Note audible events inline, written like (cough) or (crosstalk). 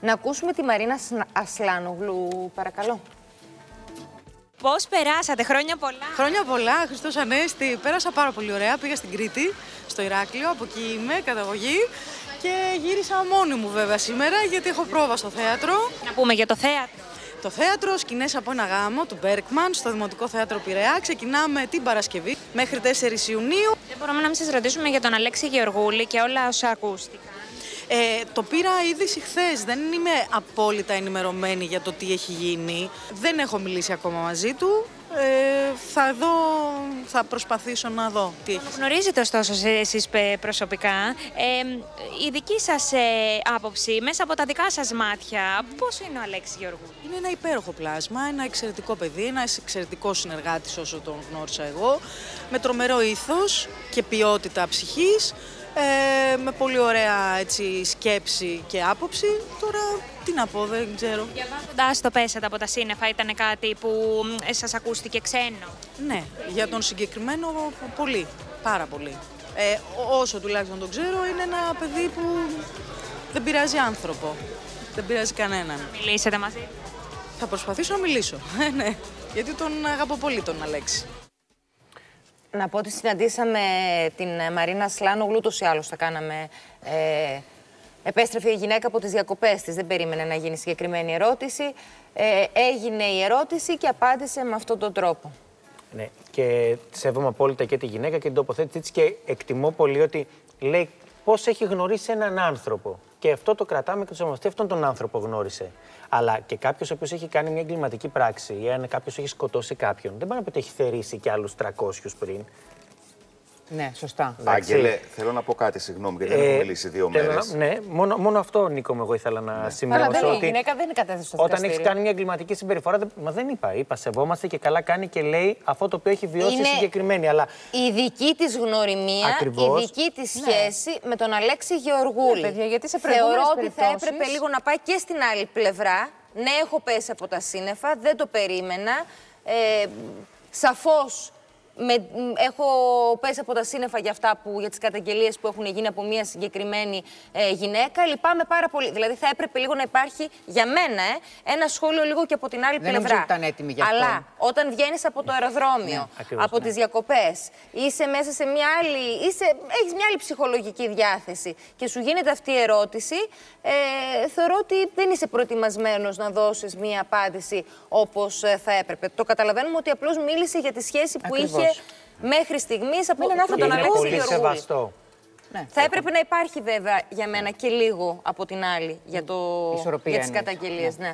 Να ακούσουμε τη Μαρίνα Σνα- Ασλάνογλου, παρακαλώ. Πώς περάσατε, χρόνια πολλά. Χρόνια πολλά, Χριστός Ανέστη. Πέρασα πάρα πολύ ωραία. Πήγα στην Κρήτη, στο Ηράκλειο, από εκεί είμαι, καταγωγή. Και γύρισα μόνη μου βέβαια σήμερα, γιατί έχω πρόβα στο θέατρο. Να πούμε για το θέατρο. Το θέατρο σκηνές από ένα γάμο του Μπέρκμαν στο Δημοτικό Θέατρο Πειραιά. Ξεκινάμε την Παρασκευή μέχρι 4 Ιουνίου. Δεν μπορούμε να μην σας ρωτήσουμε για τον Αλέξη Γεωργούλη και όλα όσα ακούστηκαν. Ε, το πήρα είδηση χθες. Δεν είμαι απόλυτα ενημερωμένη για το τι έχει γίνει. Δεν έχω μιλήσει ακόμα μαζί του. Ε, θα δω, θα προσπαθήσω να δω τι έχει Γνωρίζετε ωστόσο εσείς προσωπικά. Ε, η δική σας άποψη, μέσα από τα δικά σας μάτια, πώς είναι ο Αλέξης Γεωργούλη. Είναι ένα υπέροχο πλάσμα, ένα εξαιρετικό παιδί, ένα εξαιρετικό συνεργάτης όσο τον γνώρισα εγώ, με τρομερό ήθος και ποιότητα ψυχής, ε, με πολύ ωραία έτσι, σκέψη και άποψη. Τώρα τι να πω, δεν ξέρω. Διαβάζοντας το πέσατε από τα σύννεφα, ήταν κάτι που σας ακούστηκε ξένο; Ναι, για τον συγκεκριμένο πολύ, πάρα πολύ. Ε, όσο τουλάχιστον τον ξέρω, είναι ένα παιδί που δεν πειράζει άνθρωπο. Δεν πειράζει κανέναν. Μιλήσετε μαζί; του. Θα προσπαθήσω να μιλήσω. (laughs) Ε, ναι, γιατί τον αγαπώ πολύ τον Αλέξη. Να πω ότι συναντήσαμε την Μαρίνα Σλάνογλου, ούτως ή άλλως θα κάναμε... Ε, επέστρεφε η γυναίκα από τις διακοπές της, δεν περίμενε να γίνει συγκεκριμένη ερώτηση. Ε, έγινε η ερώτηση και απάντησε με αυτόν τον τρόπο. Ναι, και σέβομαι απόλυτα και τη γυναίκα και την τοποθέτησή της και εκτιμώ πολύ ότι λέει πώς έχει γνωρίσει έναν άνθρωπο. Και αυτό το κρατάμε και το σεβόμαστε. Αυτόν τον άνθρωπο γνώρισε. Αλλά και κάποιος ο οποίος έχει κάνει μια εγκληματική πράξη ή αν κάποιος έχει σκοτώσει κάποιον, δεν πάει να πει ότι έχει θερήσει και άλλους 300 πριν. Ναι, σωστά. Άγγελε, θέλω να πω κάτι, συγγνώμη, γιατί δεν έχω μιλήσει δύο θέλω μέρες. να- Ναι, μόνο, μόνο αυτό, Νίκο, μου εγώ ήθελα να Αλλά σημειώσω. δεν είναι, η ότι γυναίκα δεν είναι κατέθεση στο όταν έχεις δικαστήριο. κάνει μια εγκληματική συμπεριφορά. δεν- Μα δεν είπα. Είπα, σεβόμαστε και καλά κάνει και λέει αυτό το οποίο έχει βιώσει Είναι συγκεκριμένη. Αλλά Η δική της γνωριμία, Ακριβώς. η δική της σχέση με τον Αλέξη Γεωργούλη. Ναι, παιδιά, γιατί σε Θεωρώ προηγούμενες ότι θα περιπτώσεις- έπρεπε λίγο να πάει και στην άλλη πλευρά. Ναι, έχω πέσει από τα σύννεφα, δεν το περίμενα. Ε, σαφώς με, μ, έχω πέσει από τα σύννεφα για αυτά που, για τις καταγγελίες που έχουν γίνει από μια συγκεκριμένη ε, γυναίκα. Λυπάμαι πάρα πολύ. Δηλαδή θα έπρεπε λίγο να υπάρχει για μένα ε, ένα σχόλιο λίγο και από την άλλη Δεν νομίζω πλευρά. ότι ήταν έτοιμη γι' αυτό. Αλλά όταν βγαίνεις από το αεροδρόμιο, ακριβώς, από ναι. τις διακοπές, είσαι μέσα σε μια άλλη, είσαι, έχεις μια άλλη ψυχολογική διάθεση και σου γίνεται αυτή η ερώτηση, ε, θεωρώ ότι δεν είσαι προετοιμασμένος να δώσεις μια απάντηση όπως ε, θα έπρεπε. Το καταλαβαίνουμε ότι απλώς μίλησε για τη σχέση που Ακριβώς. είχε μέχρι στιγμής από έναν με άνθρωπο τον είναι Αλέξη πολύ Γεωργούλη. σεβαστό. Ναι. Θα έπρεπε να υπάρχει βέβαια για μένα και λίγο από την άλλη για, το, Ισορροπία για τις εννοείς. καταγγελίες. Ναι.